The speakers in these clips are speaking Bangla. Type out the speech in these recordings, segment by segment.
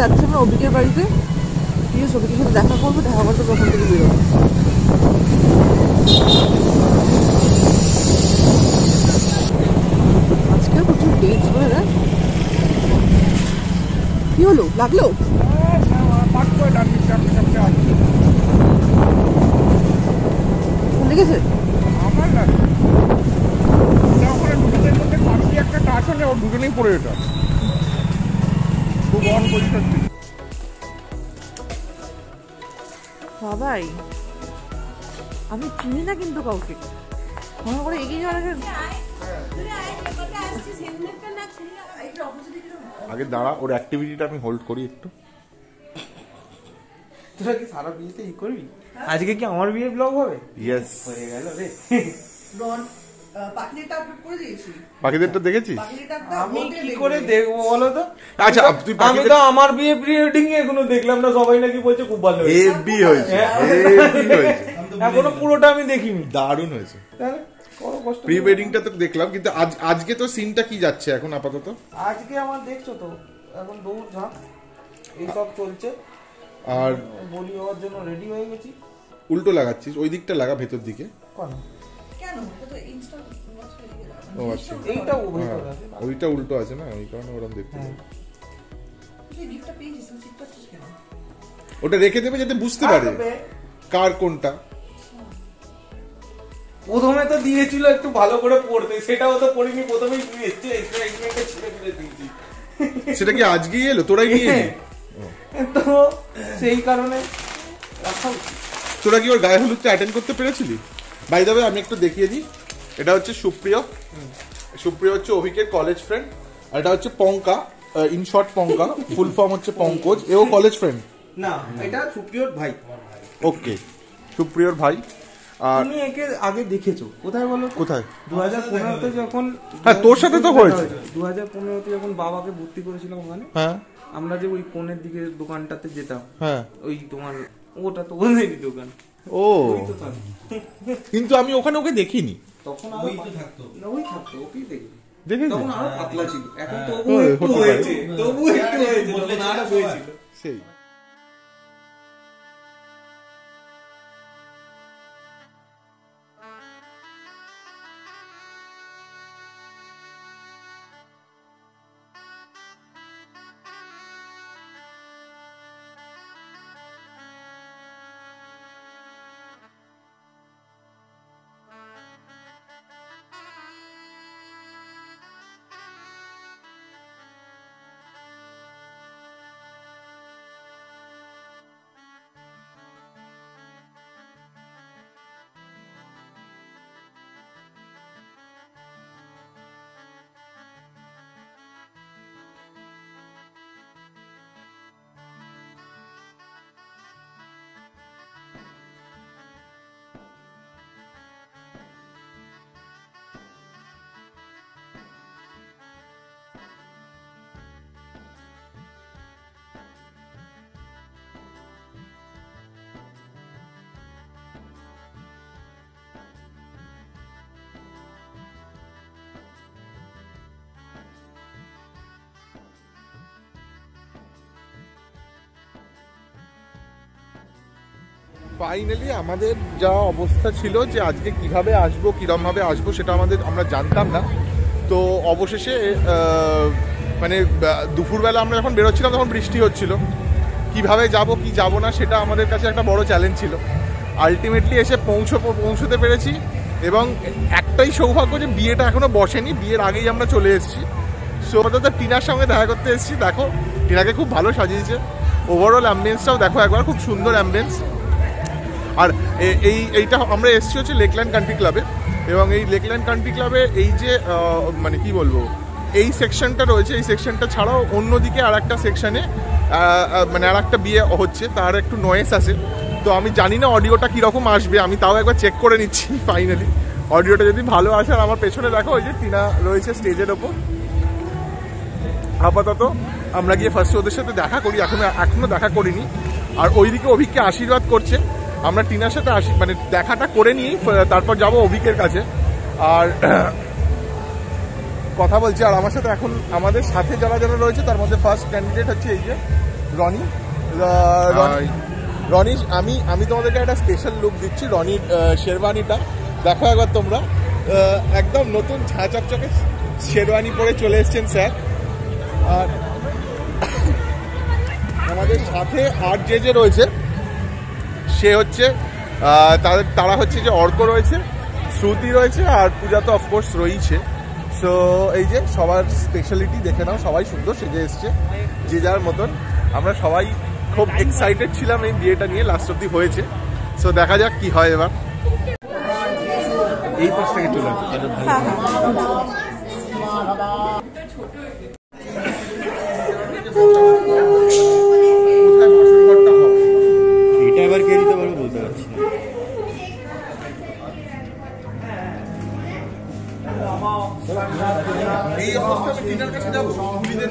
যাচ্ছি আমরা অভিকের বাড়িতে। গিয়ে সবিকের সাথে দেখা করব, দেখা করতে ওখান থেকে বেরোবো। আজকে প্রচুর ডেট করে দেখ কি হলো? লাগল? লেগেছে? আমার না একটা টাচ হলে ওর দুজনেই পড়ে যেত বাবাই আমি চিনি না কিন্তু কাউকে। মনে করে এগিয়ে যাওয়ার আগে আগে দাঁড়া ওর অ্যাক্টিভিটিটা আমি হোল্ড করি একটু। তোরা কি সারা বিয়েতে ই করবি? আজকে কি আমার বিয়ে ব্লগ হবে? ইয়েস হয়ে গেল রে। পাখিদেরটা আপলোড করে দিয়েছি। পাখিদেরটা দেখেছিস? পাখিদেরটা আমি কি করে দেখব বলো তো? আচ্ছা, তুই আমি তো আমার বিয়ে প্রি ওয়েডিং এখনও দেখলাম না সবাই নাকি বলছে খুব ভালো হেভি হয়েছে হ্যাঁ। হেভি হয়েছে। এখনও পুরোটা আমি দেখিনি। দারুণ হয়েছে। তাহলে প্রি ওয়েডিংটা তো দেখলাম কিন্তু আজ আজকে তো সিনটা কি যাচ্ছে এখন আপাতত? আজকে আমার দেখছ তো এখন দৌড় ঝাঁপ এইসব চলছে। আর বলি হওয়ার জন্য রেডি হয়ে গেছি। উল্টো লাগাচ্ছিস ওই দিকটা লাগা ভেতর দিকে। কেন? ও আচ্ছা। এইটা হ্যাঁ, ওইটা উল্টো আছে না? ওই কারণে ওরকম দেখতে হ্যাঁ। ওটা রেখে দেবে যাতে বুঝতে পারে কার কোনটা। প্রথমে তো দিয়েছিল একটু ভালো করে পড়তে সেটাও তো পড়িনি প্রথমেই এসছে এক্সাইটমেন্টে ছেড়ে ফেলে দিয়েছি। সেটা কি আজকেই এলো? তোরাই নিয়ে তো সেই কারণে তোরা কি ওর গায়ে হলুদটা অ্যাটেন্ড করতে পেরেছিলি? বাই দ্য আমি একটু দেখিয়ে দিই। এটা হচ্ছে সুপ্রিয়। সুপ্রিয় হচ্ছে অভিকের কলেজ ফ্রেন্ড আর এটা হচ্ছে Panka. In short Panka. Full form হচ্ছে পঙ্কজ। এও কলেজ ফ্রেন্ড না এটা সুপ্রিয়র ভাই। ওকে সুপ্রিয়র ভাই। আর তুমি একে আগে দেখেছ। কোথায় বলো? কোথায়? দু হাজার পনেরোতে যখন হ্যাঁ, তোর সাথে তো হয়েছে। দু হাজার পনেরোতে যখন বাবাকে ভর্তি করেছিলাম ওখানে হ্যাঁ। আমরা যে ওই কোণের দিকে দোকানটাতে যেতাম হ্যাঁ। ওই তোমার ওটা তো ওদেরই দোকান। ও। ওই তো। কিন্তু আমি ওখানে ওকে দেখিনি। তখন আরও থাকতো। না ওই থাকতো ওকেই দেখিনি। দেখেছি? তখন আরও পাতলা ছিল। এখন তবু ওই, একটু হতে পারে। হয়েছে তবু একটু হয়েছে। তখন আরও হয়েছিল। সেই। ফাইনালি আমাদের যা অবস্থা ছিল যে আজকে কীভাবে আসব কিরম ভাবে আসব, সেটা আমাদের, আমরা জানতাম না। তো অবশেষে মানে দুপুরবেলা আমরা যখন বেরোচ্ছিলাম, তখন বৃষ্টি হচ্ছিল। কীভাবে যাব, কি যাব না, সেটা আমাদের কাছে একটা বড় চ্যালেঞ্জ ছিল। আলটিমেটলি এসে পৌঁছো, পৌঁছতে পেরেছি এবং একটাই সৌভাগ্য যে বিয়েটা এখনও বসেনি, বিয়ের আগেই আমরা চলে এসেছি। সো তো টিনার সঙ্গে দেখা করতে এসেছি। দেখো, টিনাকে খুব ভালো সাজিয়েছে। ওভারঅল অ্যাম্বিয়েন্সটাও দেখো একবার, খুব সুন্দর অ্যাম্বিয়েন্স আর এই, এইটা আমরা এসেছি হচ্ছে লেকল্যান্ড কান্ট্রি ক্লাবে এবং এই লেকল্যান্ড কান্ট্রি ক্লাবে এই যে মানে কি বলব, এই সেকশনটা রয়েছে, এই সেকশনটা ছাড়াও অন্যদিকে আর একটা সেকশনে মানে আর একটা বিয়ে হচ্ছে, তার একটু নয়েস আছে। তো আমি জানি না অডিওটা কীরকম আসবে, আমি তাও একবার চেক করে নিচ্ছি ফাইনালি অডিওটা যদি ভালো আসে আর আমার পেছনে দেখো, ওই যে টিনা রয়েছে স্টেজের ওপর। আপাতত আমরা গিয়ে ফার্স্টে ওদের সাথে দেখা করি, এখনও এখনও দেখা করিনি। আর ওইদিকে অভিককে আশীর্বাদ করছে। আমরা টিনার সাথে আসি মানে দেখাটা করে নিই তারপর যাব অভিকের কাছে। আর কথা বলছি আর আমার সাথে এখন আমাদের সাথে যারা যারা রয়েছে তার মধ্যে ফার্স্ট ক্যান্ডিডেট হচ্ছে এই যে রনি। রনি আমি আমি তোমাদেরকে একটা স্পেশাল লুক দিচ্ছি রনির শেরওয়ানিটা। দেখো একবার তোমরা। একদম নতুন ঝাঁ চকচকে শেরওয়ানি পরে চলে এসেছেন স্যার। আর আমাদের সাথে আর যে যে রয়েছে সে হচ্ছে তাদের তারা হচ্ছে যে অর্ক রয়েছে শ্রুতি রয়েছে আর পূজা তো অফকোর্স রয়েছে সো এই যে সবার স্পেশালিটি দেখে নাও সবাই সুন্দর সেজে এসছে যে যার মতন। আমরা সবাই খুব এক্সাইটেড ছিলাম এই বিয়েটা নিয়ে লাস্ট অব্দি হয়েছে। সো দেখা যাক কি হয় এবার। এই পাশ থেকে চলে আসবে এই অবস্থা আমি টিনার কাছে যাবো খুলিদের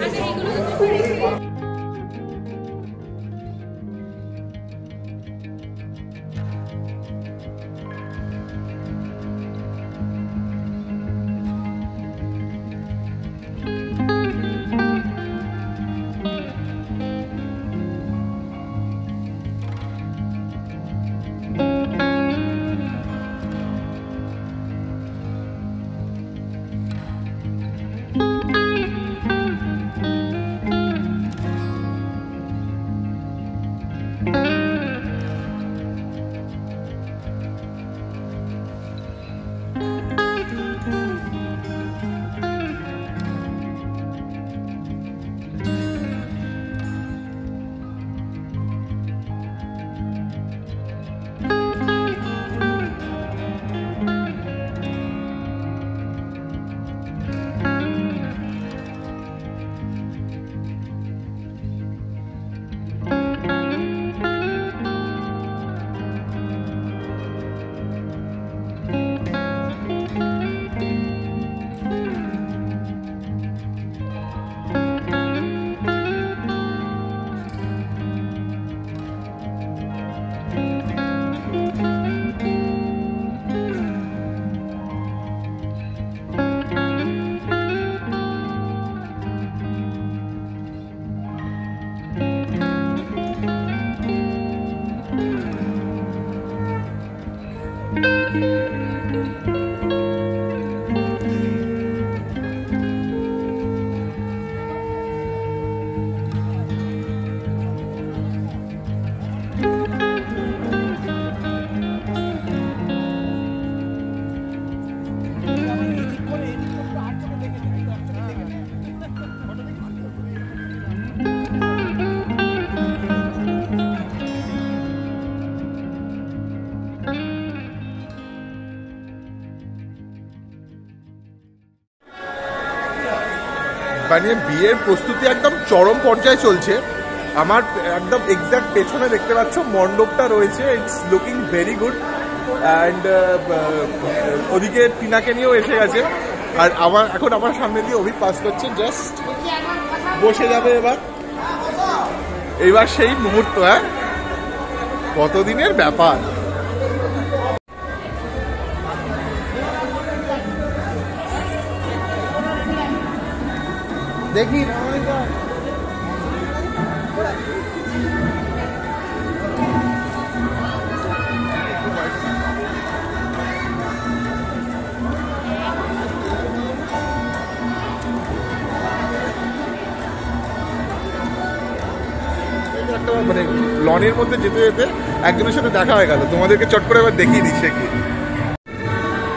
মানে বিয়ের প্রস্তুতি একদম চরম পর্যায়ে চলছে। আমার একদম এক্সাক্ট পেছনে দেখতে পাচ্ছ মণ্ডপটা রয়েছে it's looking very good and ওদিকে টিনাকে নিয়েও এসে গেছে। আর আমার, এখন আমার সামনে দিয়ে অভি পাস করছে জাস্ট বসে যাবে এবার। এইবার সেই মুহূর্ত হ্যাঁ? কতদিনের ব্যাপার? দেখি। মানে লনের মধ্যে যেতে যেতে একজনের সাথে দেখা হয়ে গেল। তোমাদেরকে চট করে এবার দেখিয়ে দিচ্ছে কি।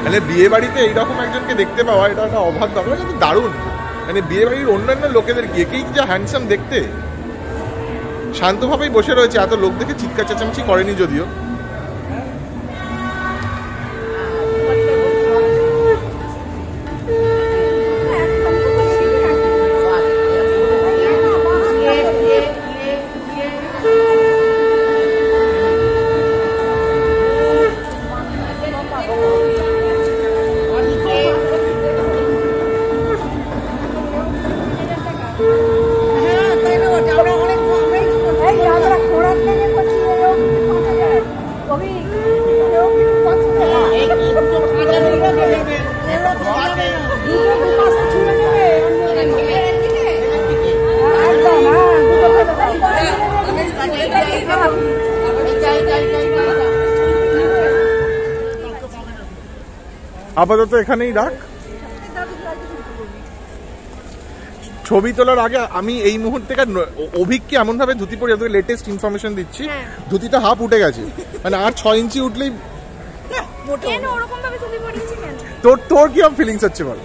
তাহলে বিয়ে বাড়িতে এইরকম একজনকে দেখতে পাওয়া, এটা একটা অভাব ব্যাপার কিন্তু দারুণ। মানে বিয়ে বাড়ির অন্যান্য লোকেদের কি? একেই যা হ্যান্ডসাম দেখতে? শান্তভাবেই বসে রয়েছে, এত লোক দেখে চিৎকার চেঁচামেচি করেনি যদিও। আপাতত এখানেই রাখ। ছবি তোলার আগে আমি এই মুহূর্তে অভিককে এমন ভাবে ধুতি পরে তোকে লেটেস্ট ইনফরমেশন দিচ্ছি। হ্যাঁ। ধুতিটা হাফ উঠে গেছে। মানে আর ছয় ইঞ্চি উঠলেই তোর তোর কি ফিলিংস হচ্ছে বল?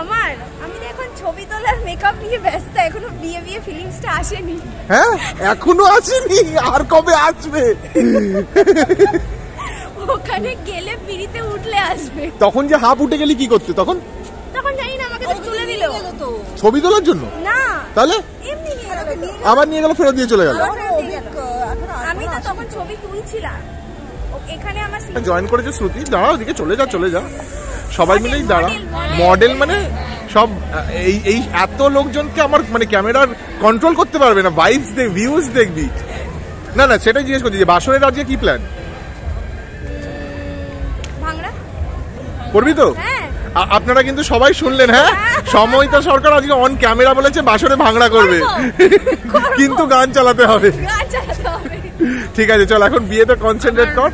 আমার? আমি এখন ছবি তোলার মেকআপ নিয়ে ব্যস্ত। এখনও বিয়ে বিয়ে ফিলিংসটা আসেনি। হ্যাঁ এখনও আসেনি। আর কবে আসবে? ওখানে গেলে পিড়িতে উঠলে আসবে। তখন যে হাফ উঠে গেলি কি করতে তখন? তখন জানি না আমাকে তো তুলে দিল। ছবি তোলার জন্য? না। তাহলে? এমনি নিয়ে গেল। আবার নিয়ে গেল ফেরত দিয়ে চলে গেল। আমি তো তখন ছবি তুলছিলাম। এখানে আমার জয়েন করেছে শ্রুতি? দাঁড়া ওদিকে চলে যা চলে যা। সবাই মিলেই দাঁড়া। মডেল মানে সব এই এই এত লোকজনকে আমার মানে ক্যামেরার কন্ট্রোল করতে পারবে না। ভাইবস দেখ ভিউজ দেখবি। না না সেটাই জিজ্ঞেস করছি যে বাসরের রাজ্যে কি প্ল্যান করবি তো? হ্যাঁ। আপনারা কিন্তু সবাই শুনলেন হ্যাঁ? সময়তা সরকার আজকে অন ক্যামেরা বলেছে বাসরে ভাঙড়া করবে। কিন্তু গান চালাতে হবে। গান চালাতে হবে। ঠিক আছে চল এখন বিয়েতে কনসেন্ট্রেট কর।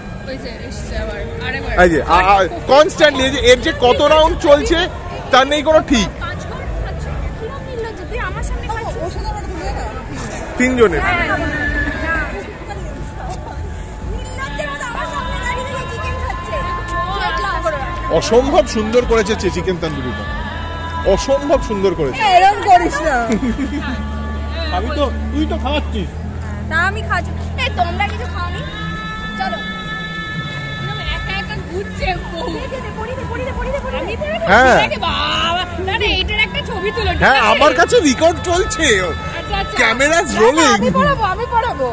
এই যে কনস্ট্যান্টলি যে এর যে কত রাউন্ড চলছে তার নেই কোনো ঠিক। পাঁচ অসম্ভব সুন্দর করেছে চিকেন তন্দুরিটা। অসম্ভব সুন্দর করেছে। এরম করিস না। আমি তো তুই তো খাওয়াচ্ছিস। তা আমি খাচ্ছি। এই তোমরা কিছু খাওনি? চলো। এরকম হ্যাঁ। দেখে বাবা। না না এইটার একটা ছবি তুলো ঠিক হ্যাঁ? আমার কাছে রেকর্ড চলছে। আচ্ছা আচ্ছা। ক্যামেরা রোলিং আমি পড়াবো আমি পড়াবো।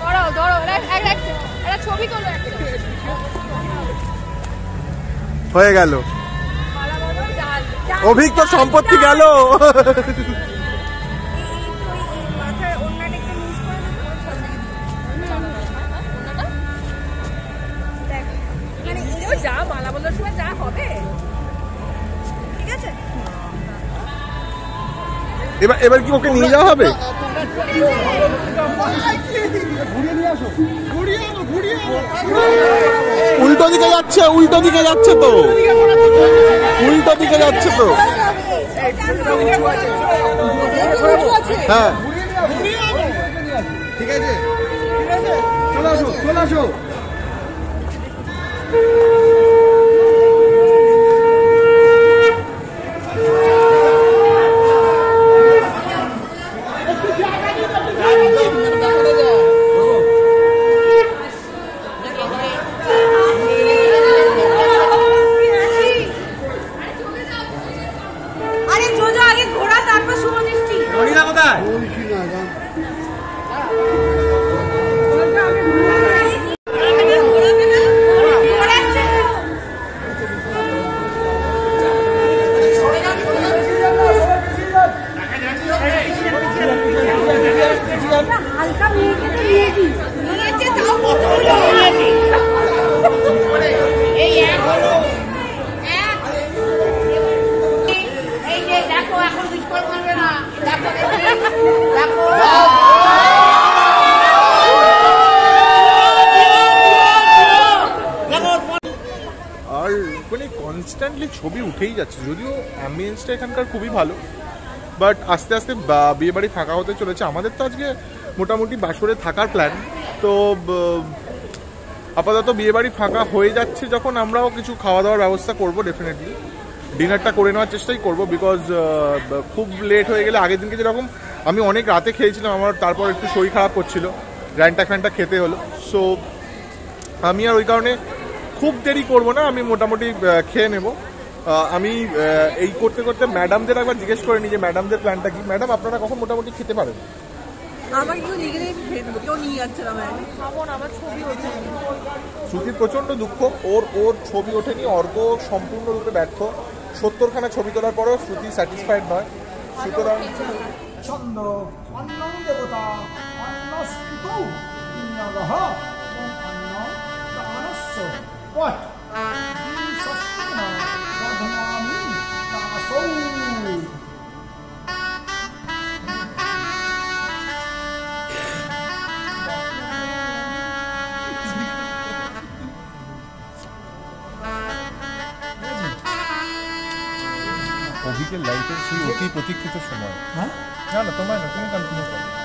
ধরো ধরো এক- এক- ছবি হয়ে গেল। অভিক তো সম্পত্তি গেল। মানে যা মালা বলার সময় যা হবে। ঠিক আছে? এবার এবার কি ওকে নিয়ে যাওয়া হবে? উল্টো দিকে যাচ্ছে, উল্টো দিকে যাচ্ছে তো। উল্টো দিকে যাচ্ছে তো। হ্যাঁ। ঠিক আছে। চলে আসো চলে আসো। যাচ্ছে। যদিও অ্যাম্বিয়েন্সটা এখানকার খুবই ভালো বাট আস্তে আস্তে বিয়ে বাড়ি ফাঁকা হতে চলেছে। আমাদের তো আজকে মোটামুটি বাসরে থাকার প্ল্যান তো আপাতত বিয়ে বাড়ি ফাঁকা হয়ে যাচ্ছে যখন আমরাও কিছু খাওয়া দাওয়ার ব্যবস্থা করব ডেফিনেটলি ডিনারটা করে নেওয়ার চেষ্টাই করব বিকজ খুব লেট হয়ে গেলে আগের দিনকে যেরকম আমি অনেক রাতে খেয়েছিলাম, আমার তারপর একটু শরীর খারাপ করছিল র্যান্টা ফ্যানটা খেতে হলো। সো আমি আর ওই কারণে খুব দেরি করব না, আমি মোটামুটি খেয়ে নেব। আমি এই করতে করতে ম্যাডামদের একবার জিজ্ঞেস করে নিই যে ম্যাডামদের প্ল্যানটা কি? ম্যাডাম আপনারা কখন মোটামুটি খেতে পারেন? আমাকে কেউ নিয়ে গেলে কেউ নিয়ে যাচ্ছে না ম্যাম শ্রুতির প্রচণ্ড দুঃখ ওর ওর ছবি ওঠেনি অর্ক সম্পূর্ণরূপে ব্যর্থ। সত্তরখানা ছবি তোলার পরেও শ্রুতি স্যাটিসফাইড নয়। সুতরাং ছন্দ দেবতা পট। আজকের লাইফের সেই অতি প্রতীক্ষিত সময়। হ্যাঁ? না না তোমায় না তুমি কন্টিনিউ করো